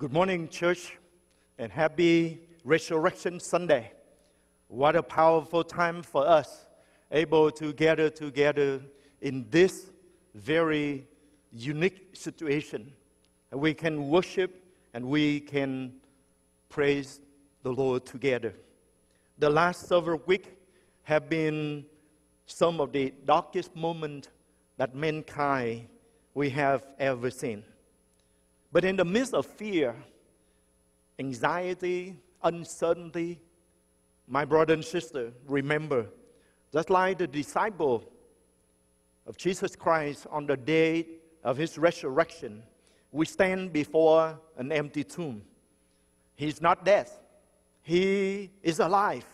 Good morning, church, and happy Resurrection Sunday. What a powerful time for us, able to gather together in this very unique situation. We can worship and we can praise the Lord together. The last several weeks have been some of the darkest moments that mankind we have ever seen. But in the midst of fear, anxiety, uncertainty, my brother and sister, remember, just like the disciple of Jesus Christ on the day of his resurrection, we stand before an empty tomb. He's not dead, he is alive.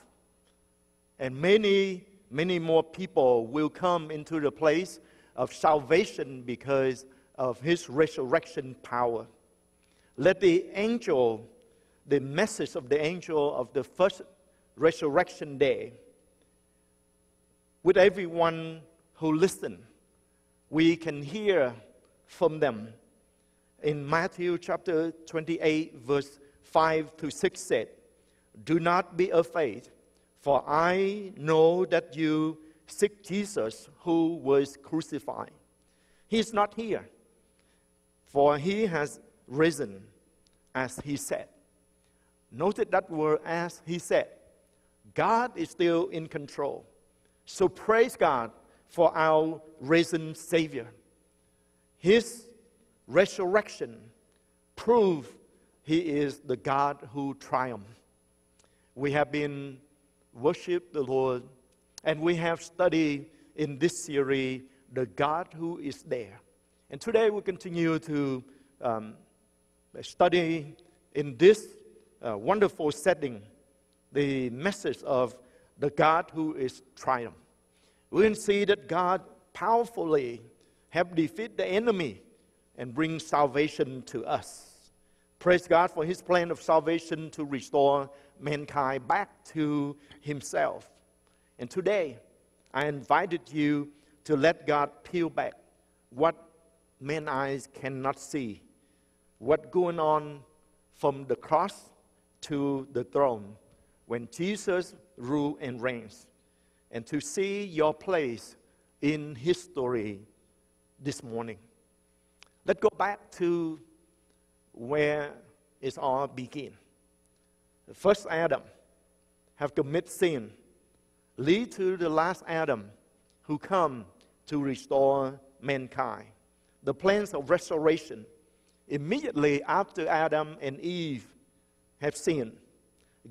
And many, many more people will come into the place of salvation because of his resurrection power. Let the angel, the message of the angel of the first resurrection day, with everyone who listen, we can hear from them. In Matthew chapter 28, verse 5 to 6 said, Do not be afraid, for I know that you seek Jesus who was crucified. He is not here for he has risen as he said. Noted that word as he said. God is still in control. So praise God for our risen Savior. His resurrection proves he is the God who triumphed. We have been worship the Lord and we have studied in this series the God who is there. And today we continue to um, study in this uh, wonderful setting the message of the God who is triumph. We can see that God powerfully have defeated the enemy and bring salvation to us. Praise God for his plan of salvation to restore mankind back to himself. And today, I invited you to let God peel back what men's eyes cannot see. What going on from the cross to the throne when Jesus rule and reigns, and to see your place in history this morning. Let's go back to where it all began. The first Adam have committed sin, lead to the last Adam who come to restore mankind the plans of restoration immediately after Adam and Eve have sinned.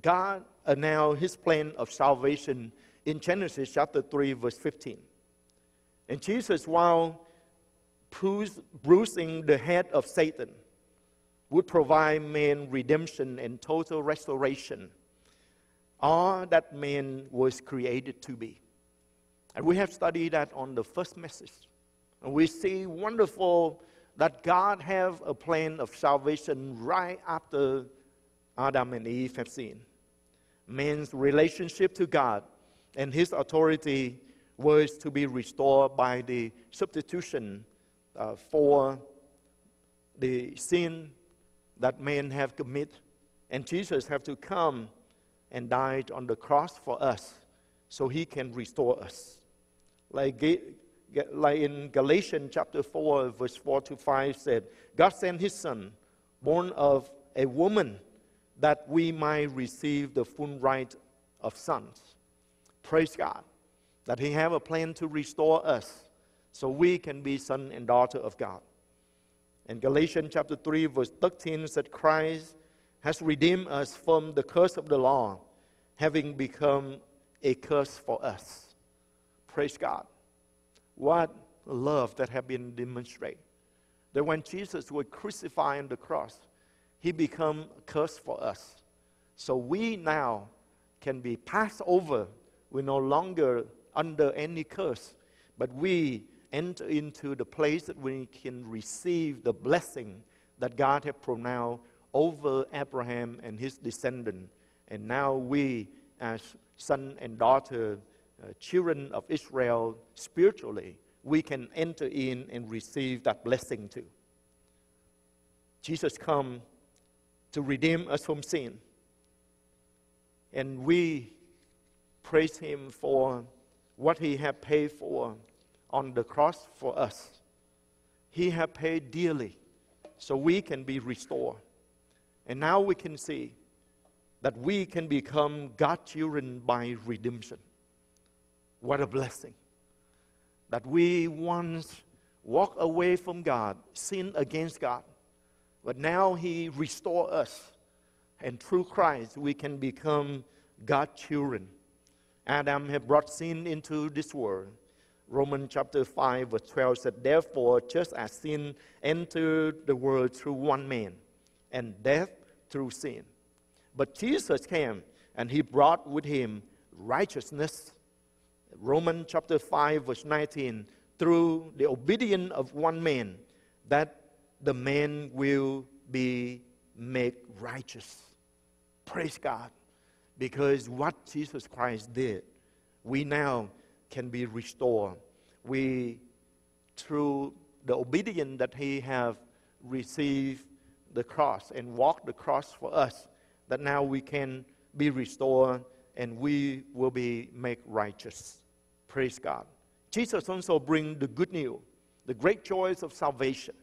God announced his plan of salvation in Genesis chapter 3, verse 15. And Jesus, while bruising the head of Satan, would provide man redemption and total restoration, all that man was created to be. And we have studied that on the first message. We see wonderful that God have a plan of salvation right after Adam and Eve have sinned. Man's relationship to God and his authority was to be restored by the substitution uh, for the sin that men have committed. And Jesus have to come and died on the cross for us so he can restore us. Like like in Galatians chapter 4, verse 4 to 5 said, God sent his son, born of a woman, that we might receive the full right of sons. Praise God that he have a plan to restore us so we can be son and daughter of God. In Galatians chapter 3, verse 13 said, Christ has redeemed us from the curse of the law, having become a curse for us. Praise God. What love that have been demonstrated. That when Jesus was crucified on the cross, he became a curse for us. So we now can be passed over. We're no longer under any curse, but we enter into the place that we can receive the blessing that God had pronounced over Abraham and his descendant. And now we, as son and daughter, uh, children of Israel spiritually, we can enter in and receive that blessing too. Jesus come to redeem us from sin. And we praise Him for what He had paid for on the cross for us. He had paid dearly so we can be restored. And now we can see that we can become God's children by redemption. What a blessing. That we once walked away from God, sinned against God, but now He restored us. And through Christ, we can become God's children. Adam had brought sin into this world. Romans chapter 5, verse 12 said, Therefore, just as sin entered the world through one man, and death through sin. But Jesus came, and he brought with him righteousness. Romans chapter 5, verse 19, through the obedience of one man, that the man will be made righteous. Praise God. Because what Jesus Christ did, we now can be restored. We, through the obedience that He have received the cross and walked the cross for us, that now we can be restored and we will be made righteous. Praise God. Jesus also bring the good news, the great joys of salvation.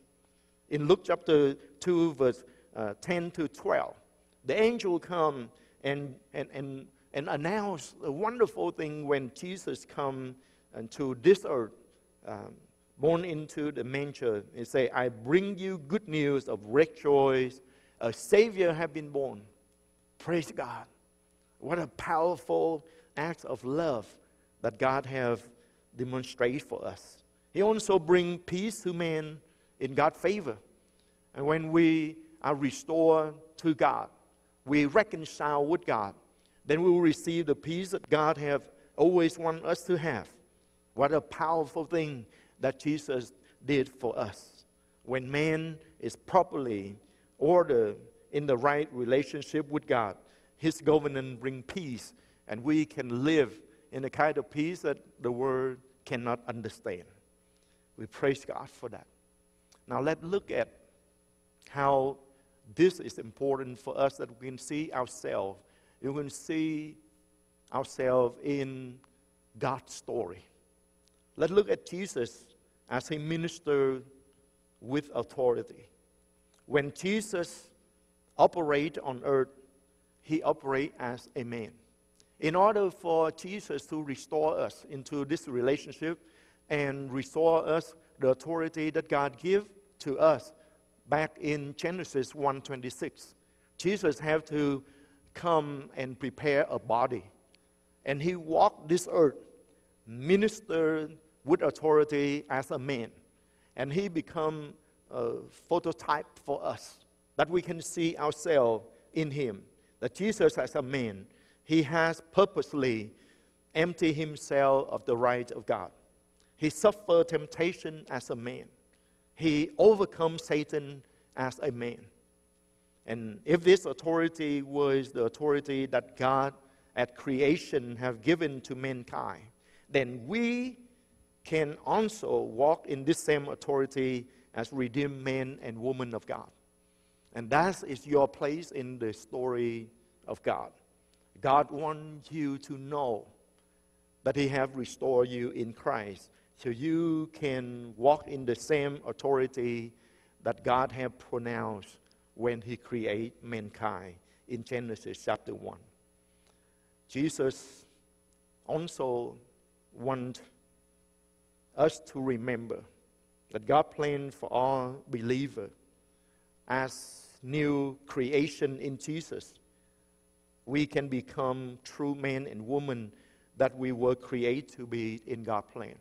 In Luke chapter 2, verse uh, 10 to 12, the angel come and, and, and, and announce a wonderful thing when Jesus come to this earth, um, born into the manger. He say, I bring you good news of great joys. A Savior have been born. Praise God. What a powerful act of love that God have demonstrated for us. He also bring peace to man in God's favor. And when we are restored to God, we reconcile with God, then we will receive the peace that God have always wanted us to have. What a powerful thing that Jesus did for us. When man is properly ordered in the right relationship with God, his governance bring peace, and we can live in a kind of peace that the world cannot understand. We praise God for that. Now let's look at how this is important for us that we can see ourselves. You can see ourselves in God's story. Let's look at Jesus as he ministered with authority. When Jesus operated on earth, he operated as a man. In order for Jesus to restore us into this relationship and restore us the authority that God gave to us, back in Genesis 1:26. Jesus had to come and prepare a body. And he walked this earth, ministered with authority as a man. And he become a phototype for us that we can see ourselves in him. That Jesus as a man, he has purposely emptied himself of the right of God. He suffered temptation as a man he overcomes Satan as a man. And if this authority was the authority that God at creation have given to mankind, then we can also walk in this same authority as redeemed men and women of God. And that is your place in the story of God. God wants you to know that He have restored you in Christ so you can walk in the same authority that God had pronounced when He created mankind in Genesis chapter 1. Jesus also wants us to remember that God planned for all believers as new creation in Jesus. We can become true men and women that we were created to be in God's plan.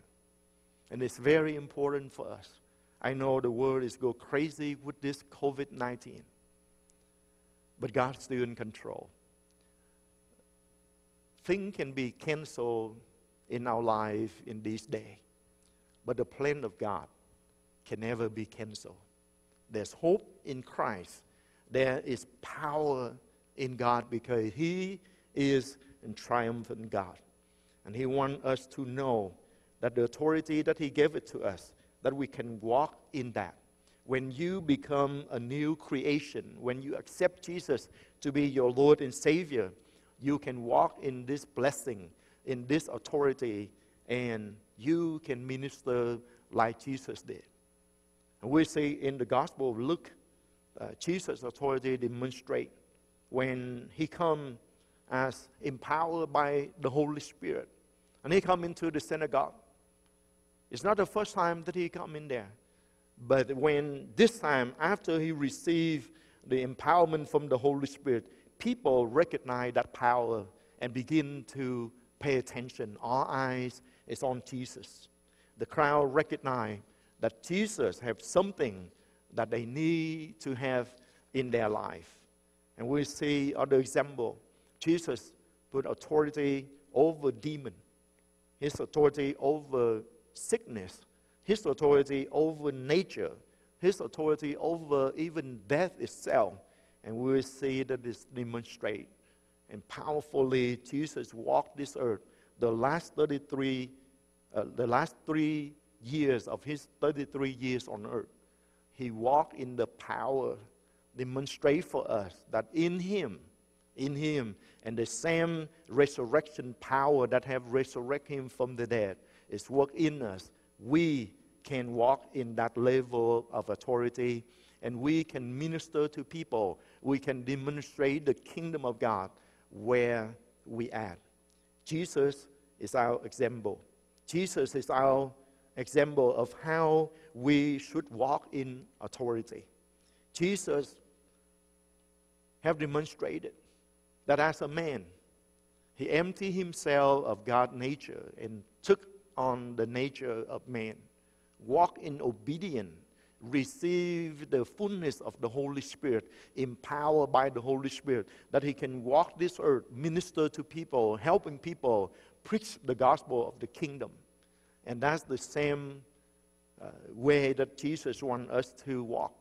And it's very important for us. I know the world is go crazy with this COVID 19, but God's still in control. Things can be canceled in our life in this day, but the plan of God can never be canceled. There's hope in Christ. There is power in God because He is a triumphant God. And He wants us to know that the authority that He gave it to us, that we can walk in that. when you become a new creation, when you accept Jesus to be your Lord and Savior, you can walk in this blessing, in this authority, and you can minister like Jesus did. And we see in the Gospel of Luke, uh, Jesus' authority demonstrate when he come as empowered by the Holy Spirit. And he come into the synagogue. It's not the first time that he come in there. But when this time, after he received the empowerment from the Holy Spirit, people recognize that power and begin to pay attention. All eyes is on Jesus. The crowd recognize that Jesus have something that they need to have in their life. And we see other example. Jesus put authority over demon. His authority over sickness. His authority over nature. His authority over even death itself. And we see that this demonstrate. And powerfully, Jesus walked this earth. The last 33, uh, the last three years of his 33 years on earth, he walked in the power, demonstrate for us that in him, in him, and the same resurrection power that have resurrected him from the dead is work in us. We can walk in that level of authority and we can minister to people. We can demonstrate the kingdom of God where we at. Jesus is our example. Jesus is our example of how we should walk in authority. Jesus have demonstrated that as a man, he emptied himself of God's nature and took on the nature of man, walked in obedience, received the fullness of the Holy Spirit, empowered by the Holy Spirit, that he can walk this earth, minister to people, helping people, preach the gospel of the kingdom. And that's the same uh, way that Jesus wants us to walk.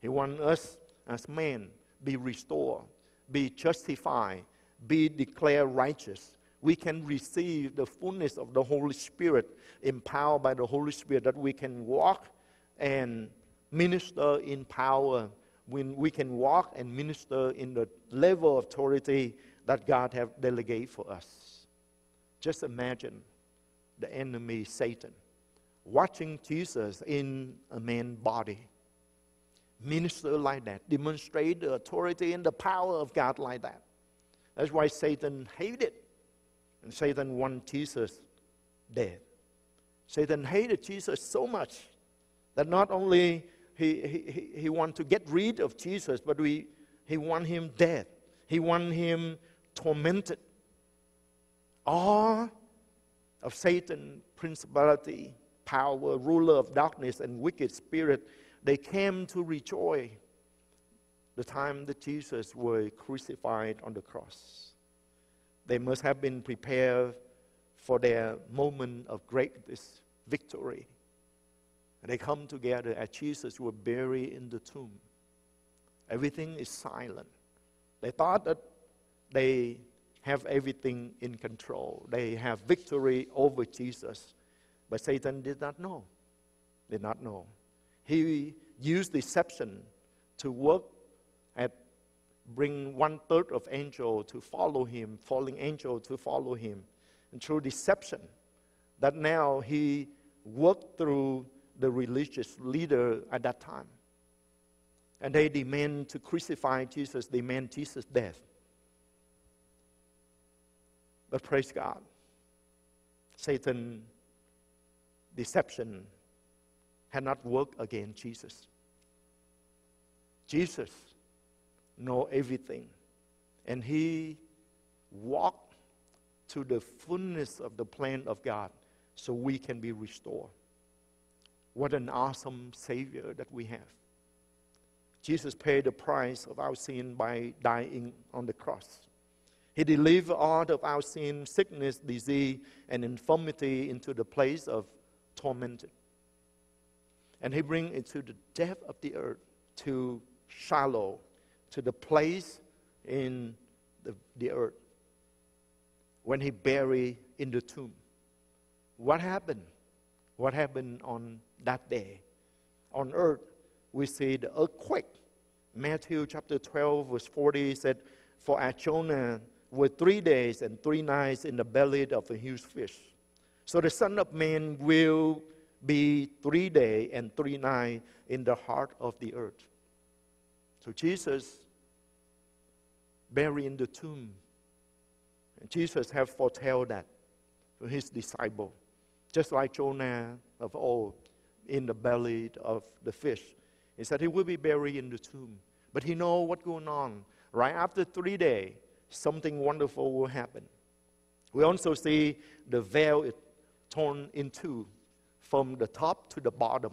He wants us as men be restored, be justified, be declared righteous. We can receive the fullness of the Holy Spirit, empowered by the Holy Spirit, that we can walk and minister in power. When we can walk and minister in the level of authority that God has delegated for us. Just imagine the enemy, Satan, watching Jesus in a man body. Minister like that, demonstrate the authority and the power of God like that. That's why Satan hated. And Satan wanted Jesus dead. Satan hated Jesus so much that not only he, he, he wanted to get rid of Jesus, but we, he wanted him dead. He wanted him tormented. All of Satan, principality, power, ruler of darkness, and wicked spirit, they came to rejoice the time that Jesus was crucified on the cross. They must have been prepared for their moment of greatest victory. They come together as Jesus was buried in the tomb. Everything is silent. They thought that they have everything in control. They have victory over Jesus. But Satan did not know. Did not know. He used deception to work at bring one third of angel to follow him, falling angel to follow him. And through deception, that now he worked through the religious leader at that time. And they demand to crucify Jesus, demand Jesus' death. But praise God, Satan deception had not worked against Jesus. Jesus know everything, and he walked to the fullness of the plan of God so we can be restored. What an awesome Savior that we have. Jesus paid the price of our sin by dying on the cross. He delivered all of our sin, sickness, disease, and infirmity into the place of tormented. And he bring it to the depth of the earth, to Sheol, to the place in the, the earth. When he buried in the tomb. What happened? What happened on that day? On earth, we see the earthquake. Matthew chapter 12, verse 40 said, For as Jonah were three days and three nights in the belly of the huge fish. So the Son of Man will be three day and three night in the heart of the earth. So Jesus buried in the tomb. And Jesus have foretold that to his disciple, just like Jonah of old in the belly of the fish. He said he will be buried in the tomb. But he know what's going on. Right after three days, something wonderful will happen. We also see the veil is torn in two from the top to the bottom.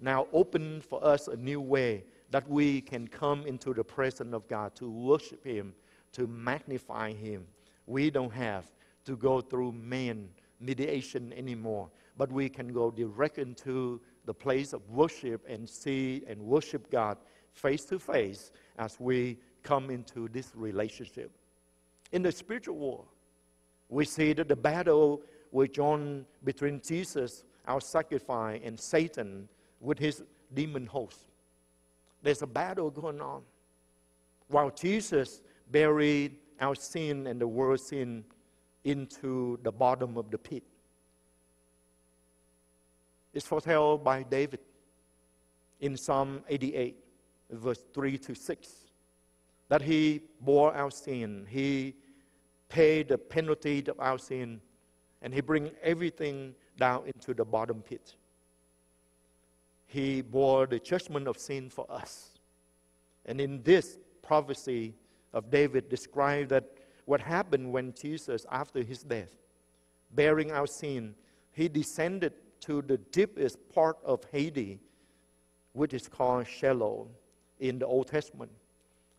Now open for us a new way that we can come into the presence of God to worship Him, to magnify Him. We don't have to go through man mediation anymore, but we can go direct into the place of worship and see and worship God face to face as we come into this relationship. In the spiritual war, we see that the battle which on between Jesus, our sacrifice, and Satan with his demon host. There's a battle going on. While Jesus buried our sin and the world's sin into the bottom of the pit. It's foretold by David in Psalm 88, verse 3 to 6, that he bore our sin, he paid the penalty of our sin, and he bring everything down into the bottom pit. He bore the judgment of sin for us. And in this prophecy of David described that what happened when Jesus, after his death, bearing our sin, he descended to the deepest part of Hades, which is called Sheol in the Old Testament.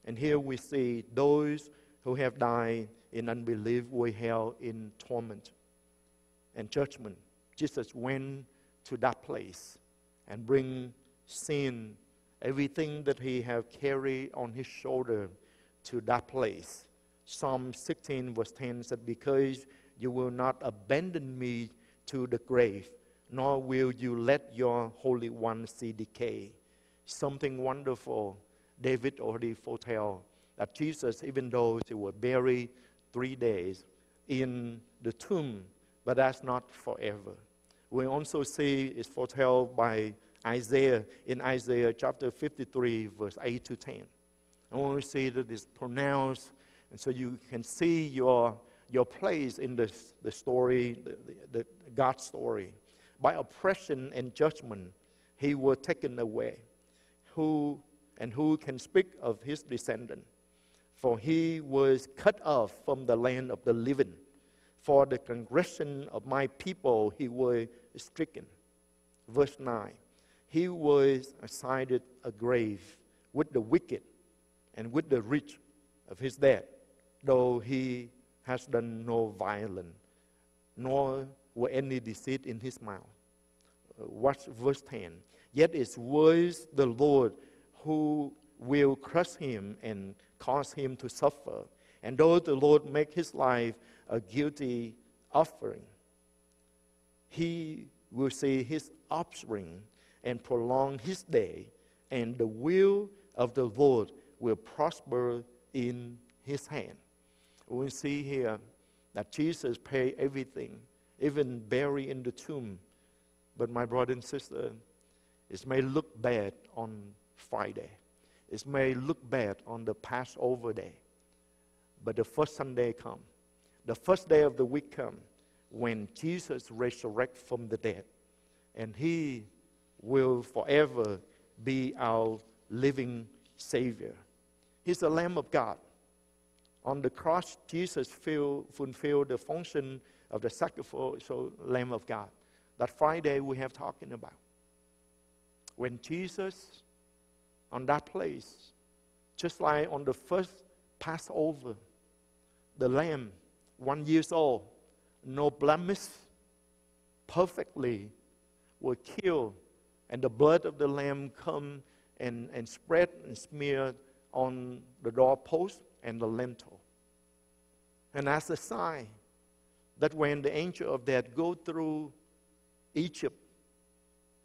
And here we see those who have died in unbelief were held in torment and judgment. Jesus went to that place and bring sin, everything that he have carried on his shoulder to that place. Psalm 16 verse 10 said, Because you will not abandon me to the grave, nor will you let your Holy One see decay. Something wonderful. David already foretold that Jesus, even though he was buried three days in the tomb, but that's not forever. We also see it's foretold by Isaiah in Isaiah chapter 53, verse 8 to 10. And we see that it's pronounced, and so you can see your, your place in the, the story, the, the, the God's story. By oppression and judgment, he was taken away. Who and who can speak of his descendant? For he was cut off from the land of the living. For the congregation of my people, he was stricken. Verse 9 He was assigned a grave with the wicked and with the rich of his death, though he has done no violence, nor were any deceit in his mouth. Uh, watch verse 10. Yet it was the Lord who will crush him and cause him to suffer. And though the Lord make his life a guilty offering, he will see his offspring and prolong his day, and the will of the Lord will prosper in his hand. We see here that Jesus paid everything, even buried in the tomb. But my brother and sister, it may look bad on Friday. It may look bad on the Passover day. But the first Sunday come. The first day of the week come when Jesus resurrect from the dead. And he will forever be our living Savior. He's the Lamb of God. On the cross, Jesus fulfilled the function of the sacrificial Lamb of God. That Friday we have talking about. When Jesus, on that place, just like on the first Passover, the Lamb, one years old, no blemish, perfectly, were killed, and the blood of the Lamb come and, and spread and smear on the doorpost and the lintel. And as a sign that when the angel of death go through Egypt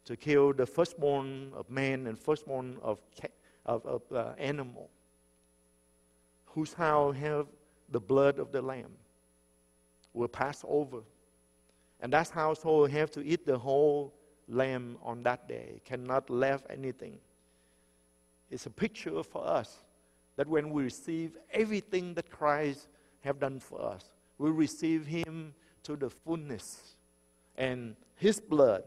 to kill the firstborn of man and firstborn of, of, of uh, animal, whose house have the blood of the lamb, will pass over. And that household have to eat the whole lamb on that day, cannot left anything. It's a picture for us that when we receive everything that Christ have done for us, we receive Him to the fullness. And His blood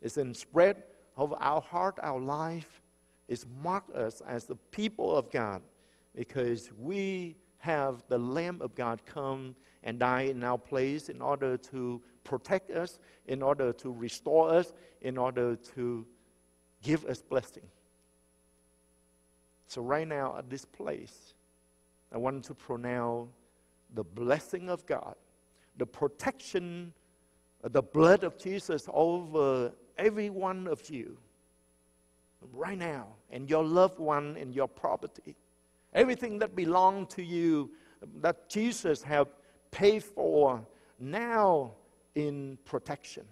is in spread of our heart, our life. It's marked us as the people of God because we have the Lamb of God come and die in our place in order to protect us, in order to restore us, in order to give us blessing. So, right now at this place, I want to pronounce the blessing of God, the protection, the blood of Jesus over every one of you right now, and your loved one and your property. Everything that belongs to you that Jesus have paid for now in protection.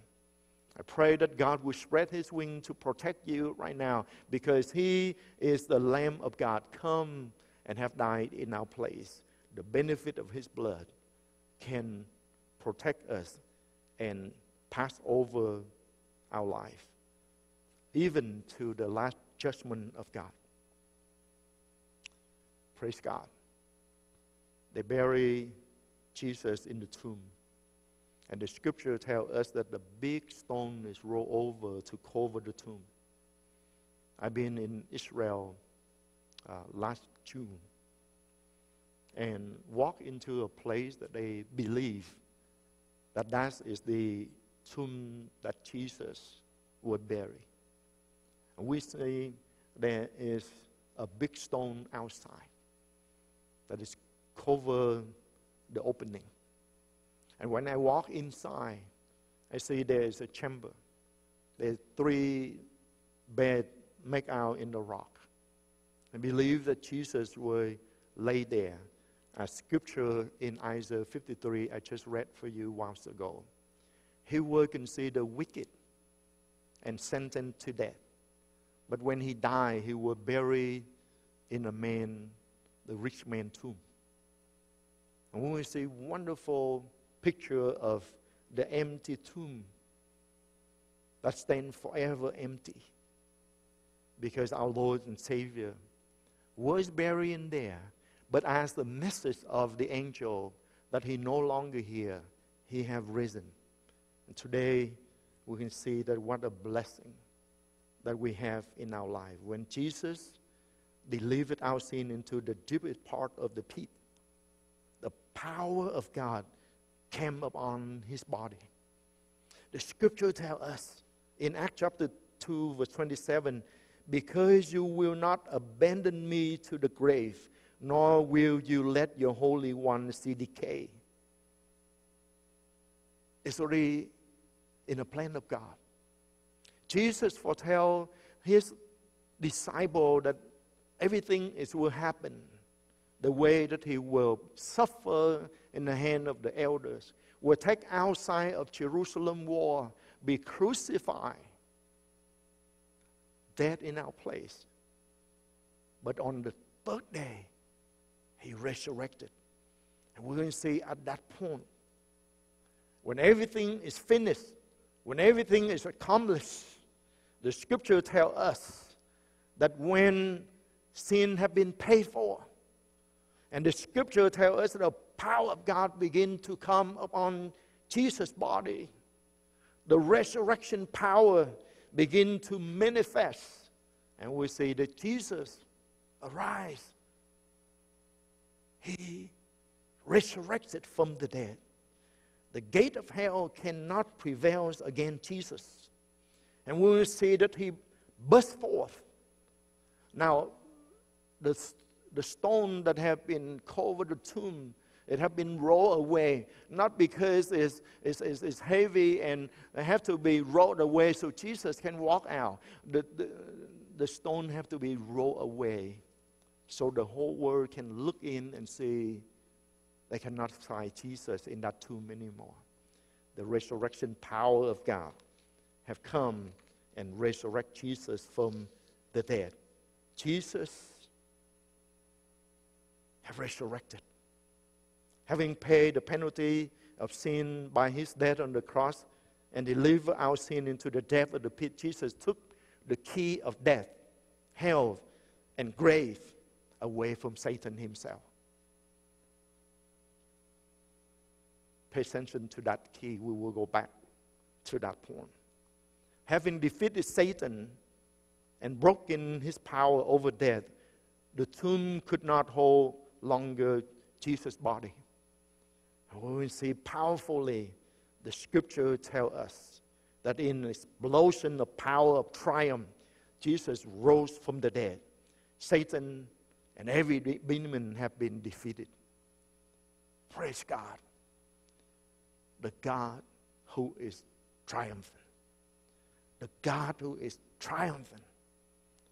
I pray that God will spread his wing to protect you right now because he is the Lamb of God come and have died in our place. The benefit of his blood can protect us and pass over our life, even to the last judgment of God. Praise God. They bury Jesus in the tomb. And the scripture tells us that the big stone is rolled over to cover the tomb. I've been in Israel uh, last June and walked into a place that they believe that that is the tomb that Jesus would bury. And we see there is a big stone outside that is cover the opening. And when I walk inside, I see there is a chamber. There's three beds make out in the rock. I believe that Jesus will lay there. A scripture in Isaiah 53 I just read for you once ago. He will consider wicked and sentenced to death. But when he died, he will bury in a man, the rich man tomb. And we see a wonderful picture of the empty tomb that stands forever empty because our Lord and Savior was buried in there, but as the message of the angel that he no longer here, he have risen. And today we can see that what a blessing that we have in our life. When Jesus delivered our sin into the deepest part of the pit, power of God came upon his body. The scripture tells us in Acts chapter 2, verse 27 because you will not abandon me to the grave, nor will you let your Holy One see decay. It's already in the plan of God. Jesus foretell his disciple that everything is will happen the way that he will suffer in the hand of the elders, will take outside of Jerusalem wall, be crucified, dead in our place. But on the third day, he resurrected. And we're going to see at that point, when everything is finished, when everything is accomplished, the scripture tells us that when sin have been paid for, and the scripture tells us the power of God begin to come upon Jesus' body. The resurrection power begin to manifest. And we see that Jesus arise. He resurrected from the dead. The gate of hell cannot prevail against Jesus. And we will see that he burst forth. Now, the the stone that have been covered the tomb it have been rolled away. Not because it's, it's, it's, it's heavy and have to be rolled away so jesus can walk out. The, the, the stone have to be rolled away so the whole world can look in and see. They cannot find jesus in that tomb anymore. The resurrection power of god have come and resurrect Jesus from the dead. Jesus resurrected. Having paid the penalty of sin by his death on the cross and delivered our sin into the depth of the pit, Jesus took the key of death, hell, and grave away from Satan himself. Pay attention to that key. We will go back to that point. Having defeated Satan and broken his power over death, the tomb could not hold longer Jesus' body. And we see powerfully the scripture tell us that in this explosion of power of triumph, Jesus rose from the dead. Satan and every demon have been defeated. Praise God. The God who is triumphant. The God who is triumphant.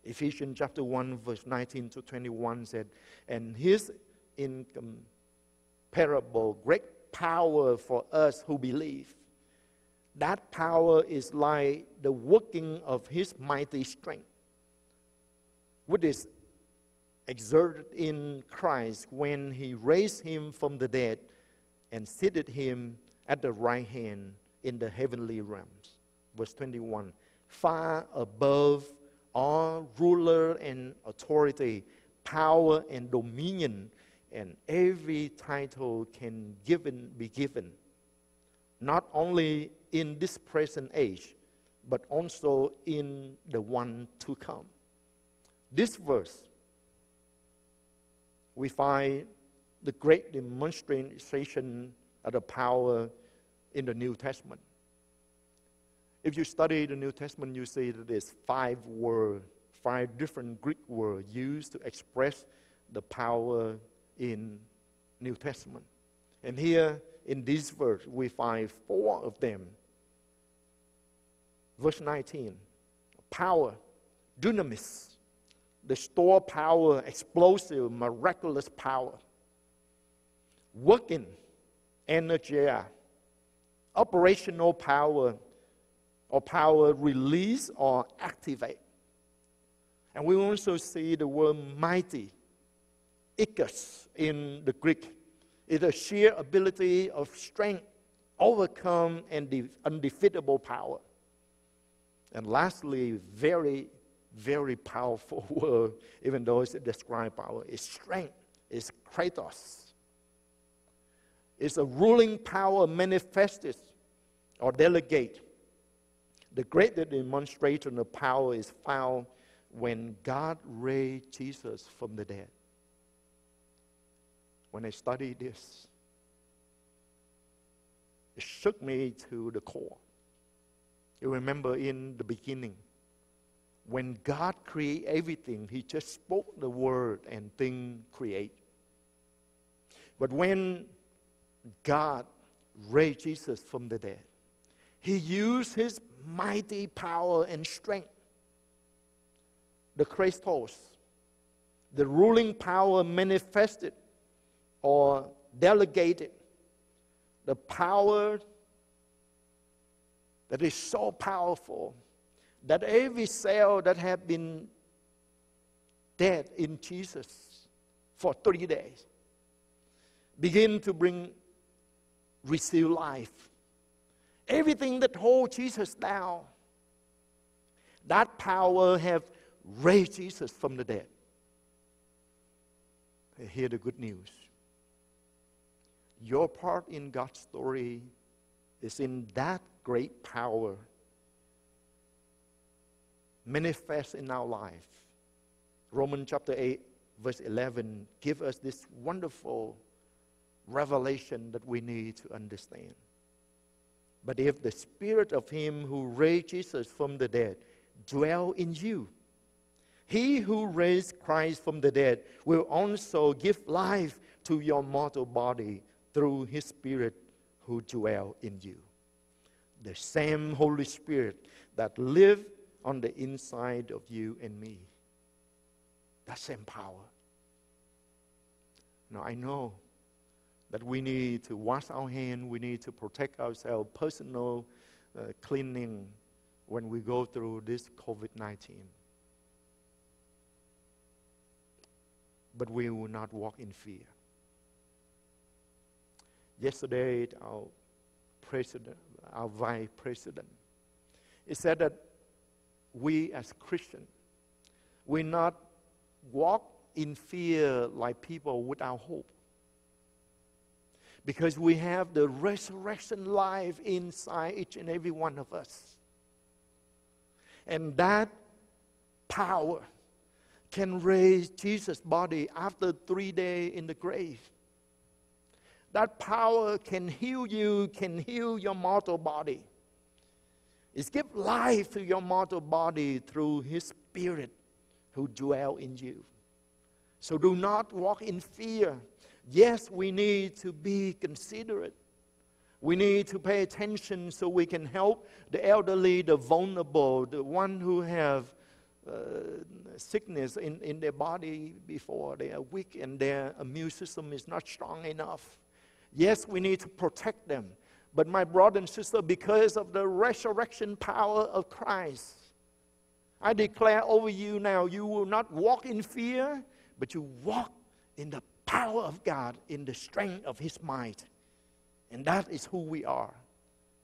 Ephesians chapter 1, verse 19 to 21 said, And his incomparable um, great power for us who believe. That power is like the working of his mighty strength, which is exerted in Christ when he raised him from the dead and seated him at the right hand in the heavenly realms. Verse 21 Far above all ruler and authority, power and dominion, and every title can given, be given, not only in this present age, but also in the one to come. This verse, we find the great demonstration of the power in the New Testament. If you study the New Testament, you see that there's five words, five different Greek words used to express the power in New Testament. And here in this verse, we find four of them. Verse 19, power, dunamis, the store power, explosive, miraculous power. Working, energy, operational power, or power release or activate. And we also see the word mighty, ikos in the Greek. It's a sheer ability of strength, overcome, and de- undefeatable power. And lastly, very, very powerful word, even though it's described power, is strength, is kratos. It's a ruling power manifested or delegate the greatest demonstration of power is found when God raised Jesus from the dead. When I studied this, it shook me to the core. You remember in the beginning, when God created everything, He just spoke the word and things create. But when God raised Jesus from the dead, He used His mighty power and strength. The kratos, the ruling power manifested or delegated, the power that is so powerful that every cell that had been dead in Jesus for three days begin to bring receive life everything that holds Jesus down, that power have raised Jesus from the dead. Hear the good news. Your part in God's story is in that great power manifest in our life. Romans chapter 8, verse 11, give us this wonderful revelation that we need to understand. But if the spirit of him who raised Jesus from the dead dwell in you, he who raised Christ from the dead will also give life to your mortal body through his spirit who dwell in you. The same Holy Spirit that lives on the inside of you and me. That same power. Now I know that we need to wash our hands, we need to protect ourselves, personal uh, cleaning, when we go through this COVID 19. But we will not walk in fear. Yesterday, our president, our vice president, he said that we as Christians, we not walk in fear like people without hope. Because we have the resurrection life inside each and every one of us. And that power can raise Jesus' body after three days in the grave. That power can heal you, can heal your mortal body. It's give life to your mortal body through His Spirit who dwell in you. So do not walk in fear. Yes, we need to be considerate. We need to pay attention so we can help the elderly, the vulnerable, the one who have uh, sickness in, in their body before they are weak and their immune system is not strong enough. Yes, we need to protect them. But my brother and sister, because of the resurrection power of Christ, I declare over you now, you will not walk in fear, but you walk in the power of God, in the strength of His might. And that is who we are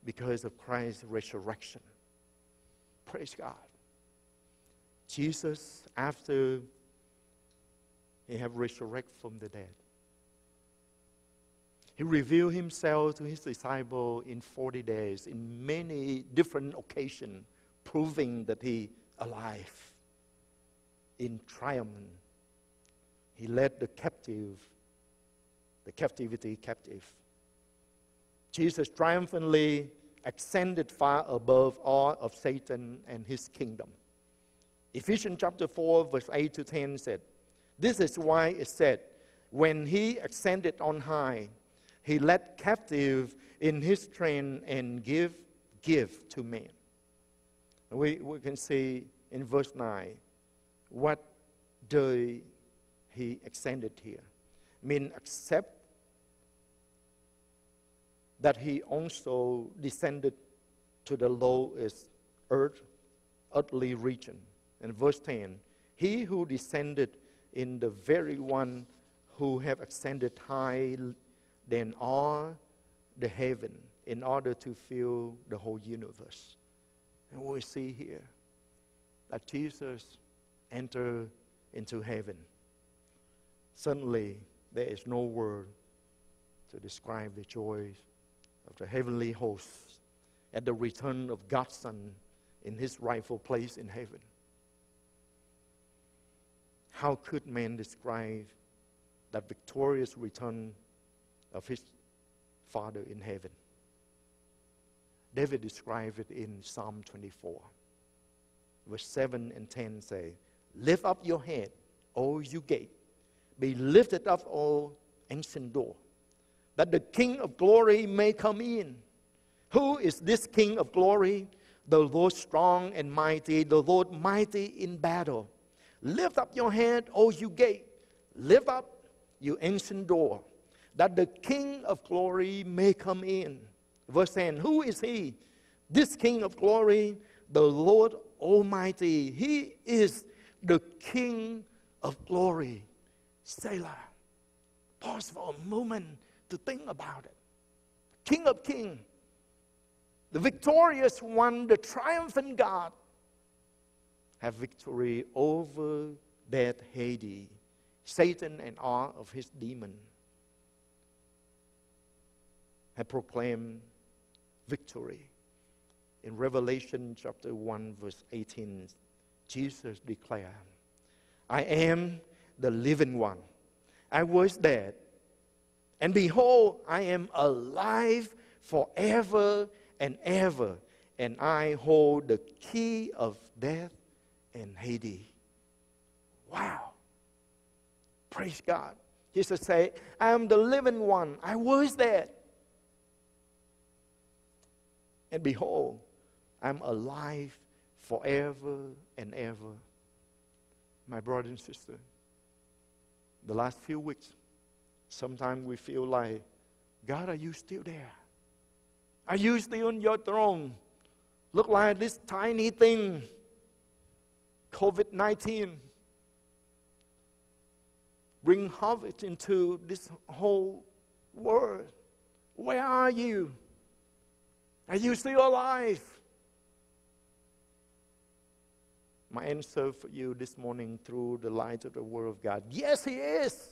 because of Christ's resurrection. Praise God. Jesus, after he have resurrected from the dead, he revealed himself to his disciple in 40 days, in many different occasions, proving that he alive in triumph. He led the captive, the captivity captive. Jesus triumphantly ascended far above all of Satan and his kingdom. Ephesians chapter 4, verse 8 to 10 said, This is why it said, When he ascended on high, he led captive in his train and give give to men. We, we can see in verse 9 what do he extended here. Mean, accept that he also descended to the lowest earth, earthly region. In verse 10, he who descended in the very one who have ascended high than all the heaven in order to fill the whole universe. And we see here that Jesus entered into heaven. Suddenly, there is no word to describe the joy of the heavenly hosts at the return of God's Son in his rightful place in heaven. How could man describe that victorious return of his Father in heaven? David described it in Psalm 24. Verse 7 and 10 say, Lift up your head, O you gate. Be lifted up, O ancient door, that the King of glory may come in. Who is this King of glory? The Lord strong and mighty, the Lord mighty in battle. Lift up your head, O you gate. Lift up, you ancient door, that the King of glory may come in. Verse 10 Who is he? This King of glory, the Lord Almighty. He is the King of glory. Selah. Pause for a moment to think about it. King of King, the victorious one, the triumphant God, have victory over that Hades, Satan and all of his demons. Have proclaimed victory. In Revelation chapter 1, verse 18, Jesus declared, I am the living one. I was dead, and behold, I am alive forever and ever, and I hold the key of death and Hades. Wow. Praise God. Jesus said, I am the living one. I was dead. And behold, I'm alive forever and ever. My brother and sister, the last few weeks, sometimes we feel like, God, are you still there? Are you still on your throne? look like this tiny thing, COVID 19, bring havoc into this whole world. Where are you? Are you still alive? My answer for you this morning through the light of the Word of God yes, He is.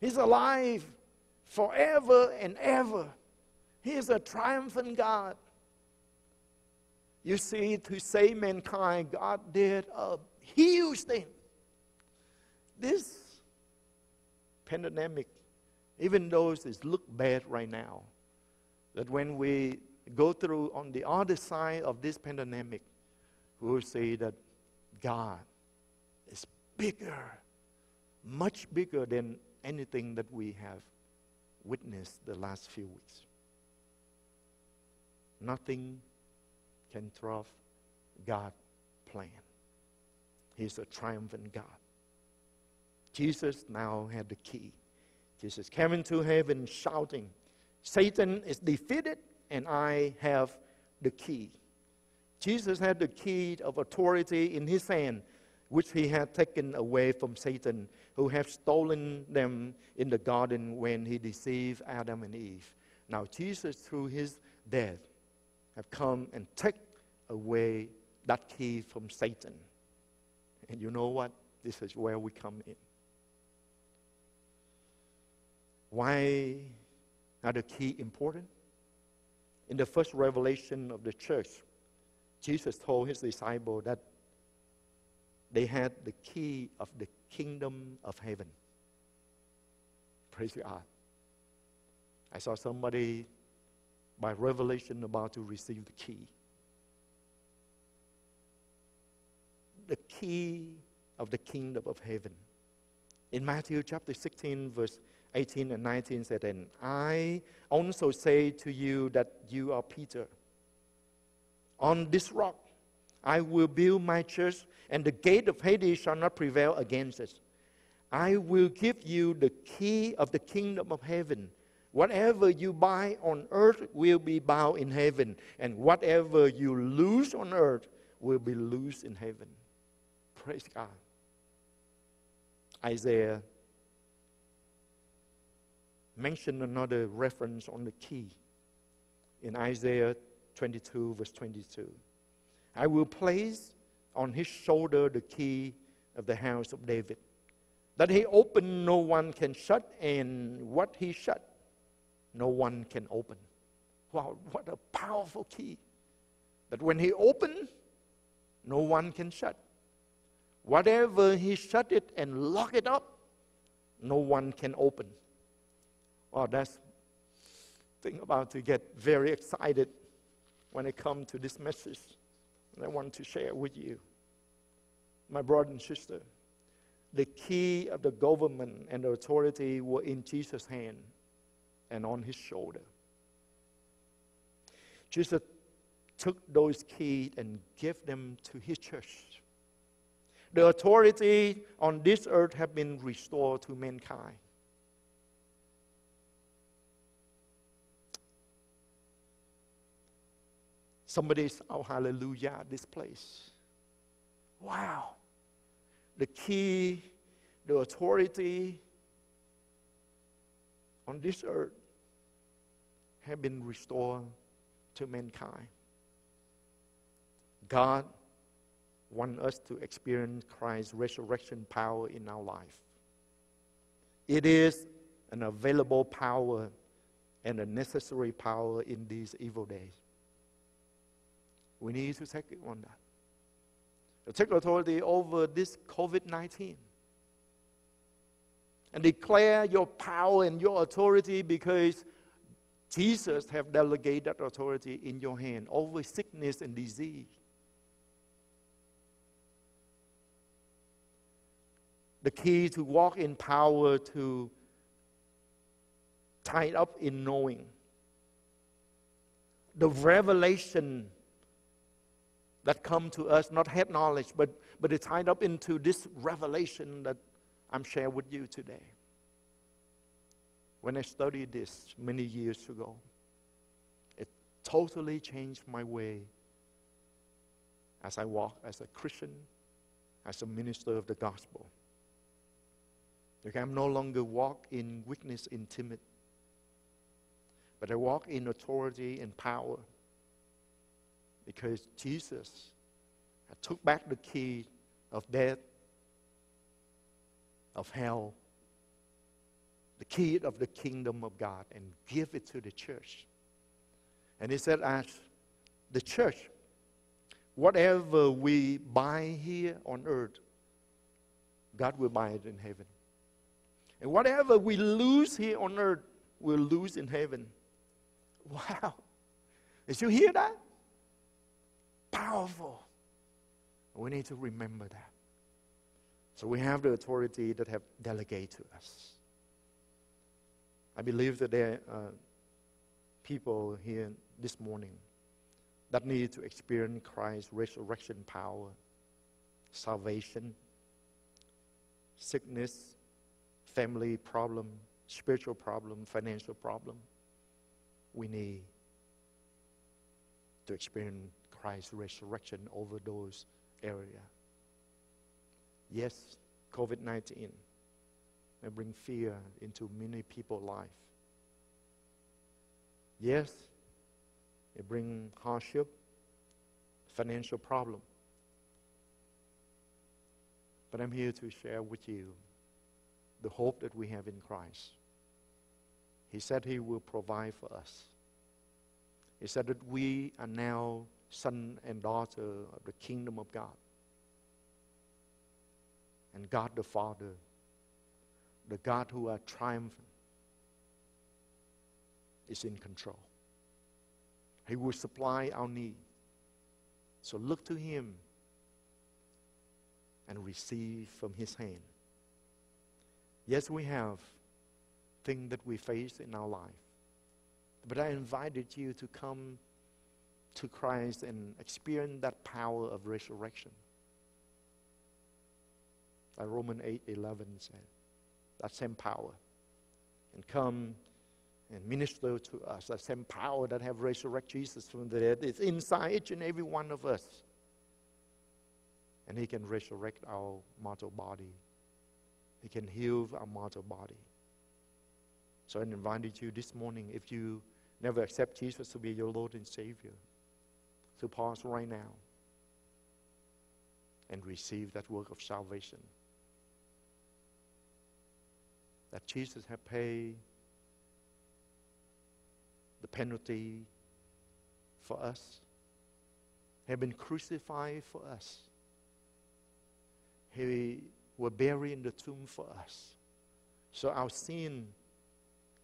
He's alive forever and ever. He is a triumphant God. You see, to save mankind, God did a huge thing. This pandemic, even though it look bad right now, that when we go through on the other side of this pandemic, we will see that God is bigger, much bigger than anything that we have witnessed the last few weeks. Nothing can thwart God's plan. He's a triumphant God. Jesus now had the key. Jesus came into heaven shouting, Satan is defeated, and I have the key. Jesus had the key of authority in his hand, which he had taken away from Satan, who had stolen them in the garden when he deceived Adam and Eve. Now, Jesus, through his death, have come and take away that key from Satan. And you know what? This is where we come in. Why are the key important? In the first revelation of the church, Jesus told his disciples that they had the key of the kingdom of heaven. Praise God. I saw somebody by revelation about to receive the key. The key of the kingdom of heaven. In Matthew chapter 16, verse 18 and 19 said, And I also say to you that you are Peter. On this rock I will build my church, and the gate of Hades shall not prevail against it. I will give you the key of the kingdom of heaven. Whatever you buy on earth will be bound in heaven, and whatever you lose on earth will be loosed in heaven. Praise God. Isaiah mentioned another reference on the key in Isaiah 22, verse 22. I will place on his shoulder the key of the house of David. That he open, no one can shut, and what he shut, no one can open. Wow, what a powerful key. That when he open, no one can shut. Whatever he shut it and lock it up, no one can open. Wow, that's thing about to get very excited when I come to this message. And I want to share with you. My brother and sister, the key of the government and the authority were in Jesus' hand and on his shoulder. Jesus took those keys and gave them to his church. The authority on this earth have been restored to mankind. Somebody shout oh, hallelujah at this place. Wow. The key, the authority on this earth have been restored to mankind. God wants us to experience Christ's resurrection power in our life. It is an available power and a necessary power in these evil days. We need to take it on that. Take authority over this COVID 19 and declare your power and your authority because Jesus have delegated that authority in your hand over sickness and disease. The key to walk in power to tie up in knowing. The revelation that come to us, not head knowledge, but, but it's tied up into this revelation that I'm sharing with you today. When I studied this many years ago, it totally changed my way as I walk as a Christian, as a minister of the gospel. Okay, I'm no longer walk in weakness, in timid, but I walk in authority and power because Jesus took back the key of death, of hell, the key of the kingdom of God, and give it to the church. And he said, as the church, whatever we buy here on earth, God will buy it in heaven. And whatever we lose here on earth, we'll lose in heaven. Wow. Did you hear that? Powerful. We need to remember that. So we have the authority that have delegated to us. I believe that there are people here this morning that need to experience Christ's resurrection power, salvation, sickness, family problem, spiritual problem, financial problem. We need to experience Christ's resurrection over those areas. Yes, COVID 19 may bring fear into many people's life. Yes, it brings hardship, financial problem. But I'm here to share with you the hope that we have in Christ. He said He will provide for us. He said that we are now son and daughter of the kingdom of God. And God the Father, the God who are triumphant, is in control. He will supply our need. So look to Him and receive from His hand. Yes, we have things that we face in our life. But I invited you to come to Christ and experience that power of resurrection. Like Romans 8 11 said, that same power. And come and minister to us. That same power that have resurrected Jesus from the dead is inside each and every one of us. And He can resurrect our mortal body. He can heal our mortal body. So I invited you this morning, if you never accept Jesus to be your Lord and Savior, to pause right now and receive that work of salvation. That Jesus had paid the penalty for us, had been crucified for us. He was buried in the tomb for us. So our sin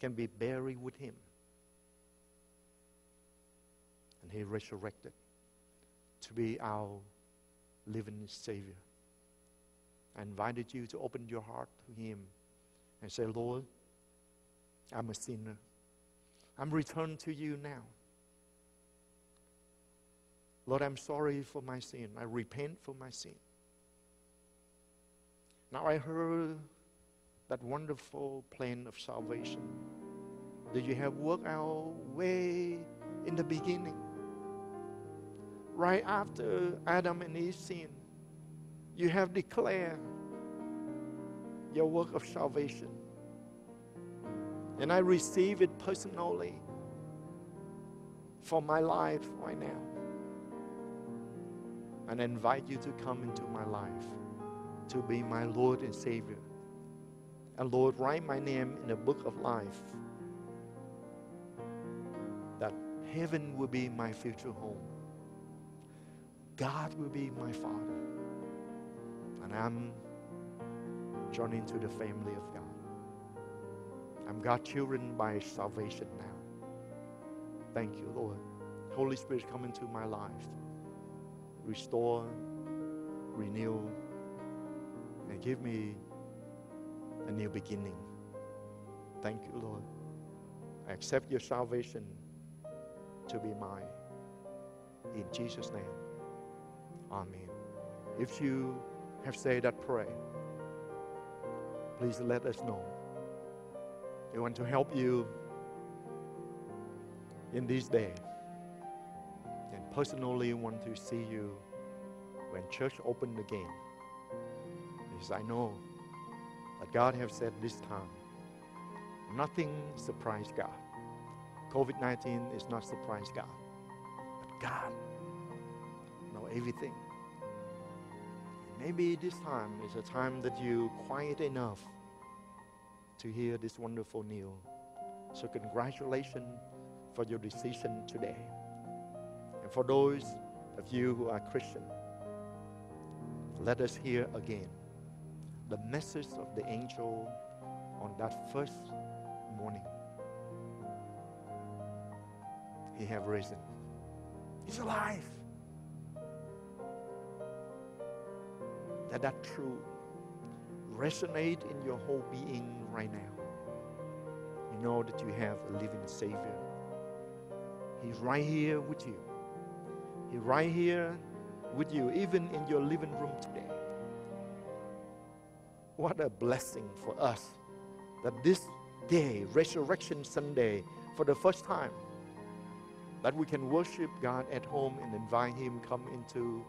can be buried with him. And he resurrected to be our living Savior. I invited you to open your heart to him and say, Lord, I'm a sinner. I'm returned to you now. Lord, I'm sorry for my sin. I repent for my sin. Now I heard that wonderful plan of salvation that you have worked out way in the beginning. Right after Adam and Eve sinned, you have declared your work of salvation. And I receive it personally for my life right now. And I invite you to come into my life to be my Lord and Savior. And Lord, write my name in the book of life that heaven will be my future home. God will be my Father. And I'm joining to the family of God. I'm God's children by salvation now. Thank you, Lord. Holy Spirit, come into my life. Restore, renew, and give me a new beginning. Thank you, Lord. I accept your salvation to be mine. In Jesus' name, Amen. If you have said that prayer, please let us know. We want to help you in this day And personally want to see you when church opened again. Because I know that God has said this time, nothing surprised God. COVID-19 is not surprised God. But God know everything. Maybe this time is a time that you quiet enough to hear this wonderful news. So congratulations for your decision today. And for those of you who are Christian, let us hear again the message of the angel on that first morning. He have risen. He's alive. That that truth resonate in your whole being right now. You know that you have a living Savior. He's right here with you. He's right here with you, even in your living room today. What a blessing for us that this day, Resurrection Sunday, for the first time, that we can worship God at home and invite Him come into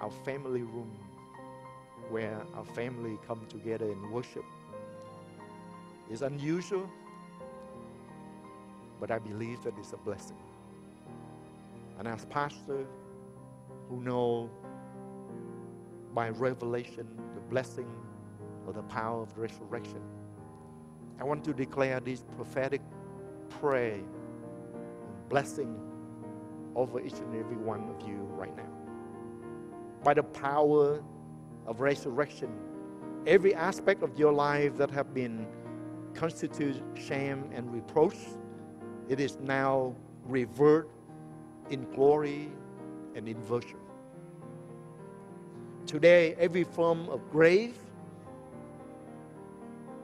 our family room where our family come together and worship. It's unusual, but I believe that it's a blessing. And as pastor who know by revelation the blessing or the power of the resurrection, I want to declare this prophetic prayer blessing over each and every one of you right now. By the power of resurrection, every aspect of your life that have been constitute shame and reproach, it is now revert in glory and in virtue. Today, every form of grave,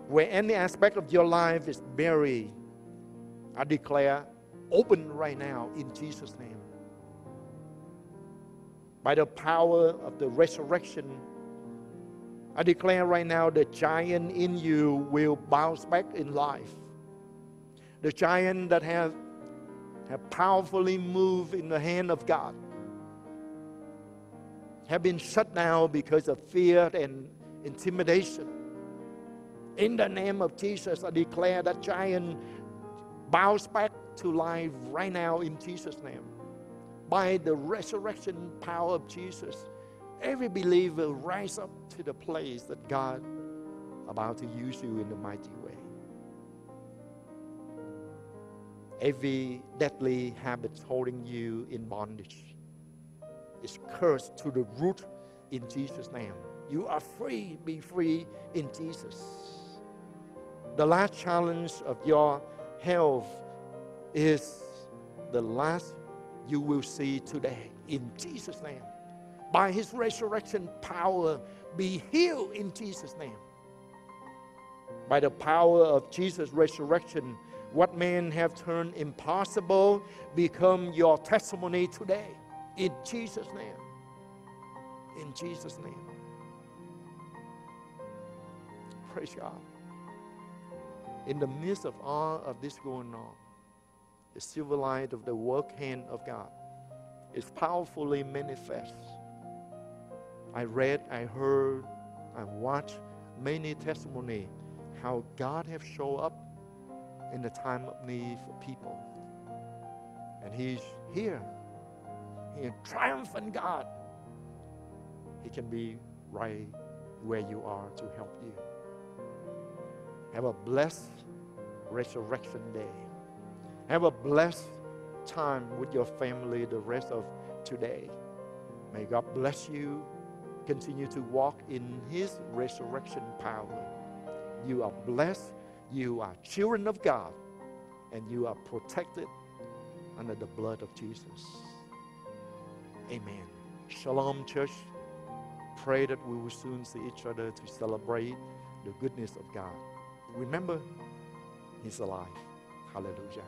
where any aspect of your life is buried, I declare open right now in Jesus' name. By the power of the resurrection, I declare right now the giant in you will bounce back in life. The giant that have, have powerfully moved in the hand of God have been shut down because of fear and intimidation. In the name of Jesus, I declare that giant bounce back to life right now in Jesus' name. By the resurrection power of Jesus, every believer rise up to the place that God about to use you in a mighty way. Every deadly habit holding you in bondage is cursed to the root in Jesus' name. You are free, be free in Jesus. The last challenge of your health is the last you will see today in Jesus' name by his resurrection power, be healed in Jesus' name. By the power of Jesus' resurrection, what men have turned impossible become your testimony today. In Jesus' name. In Jesus' name. Praise God. In the midst of all of this going on, the silver light of the work hand of God is powerfully manifest I read, I heard, I watched many testimony how God have shown up in the time of need for people. And He's here. He is triumphant God. He can be right where you are to help you. Have a blessed resurrection day. Have a blessed time with your family the rest of today. May God bless you continue to walk in His resurrection power. You are blessed, you are children of God, and you are protected under the blood of Jesus. Amen. Shalom, church. Pray that we will soon see each other to celebrate the goodness of God. Remember, He's alive. Hallelujah.